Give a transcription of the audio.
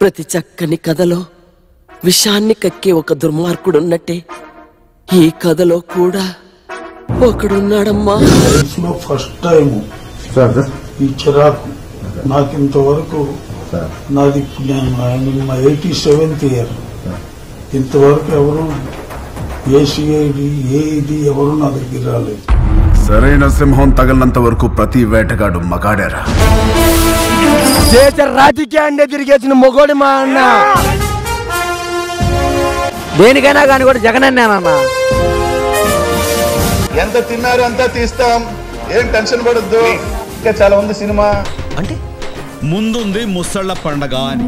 ప్రతి చక్కని కథలో విషాన్ని కక్కే ఒక దుర్మార్గుడున్నట్టే ఈ కథలో కూడా ఒకడున్నాడమ్మా. ఫస్ట్ టైం ఈ చిరాకు నాకు ఇంతవరకు నాది నేను మా ఎయిటీ సెవెంత్ ఇయర్. ఇంతవరకు ఎవరు ఏ సిఐడి ఏ ఇది ఎవరు నా దగ్గర రాలేదు. సరైన సింహం తగిలినంత వరకు ప్రతి వేటగాడు మగాడేరా. దేశ రాజకీయాన్ని తిరిగేసిన మొగోడి మా అన్న. దేనికైనా కానీ కూడా జగన్ అన్నానన్నా ఎంత తిన్నారు అంతా తీస్తాం. ఏం టెన్షన్ పడద్దు. ఇంకా చాలా ఉంది సినిమా. ముందుంది ముసళ్ళ పండగ అని.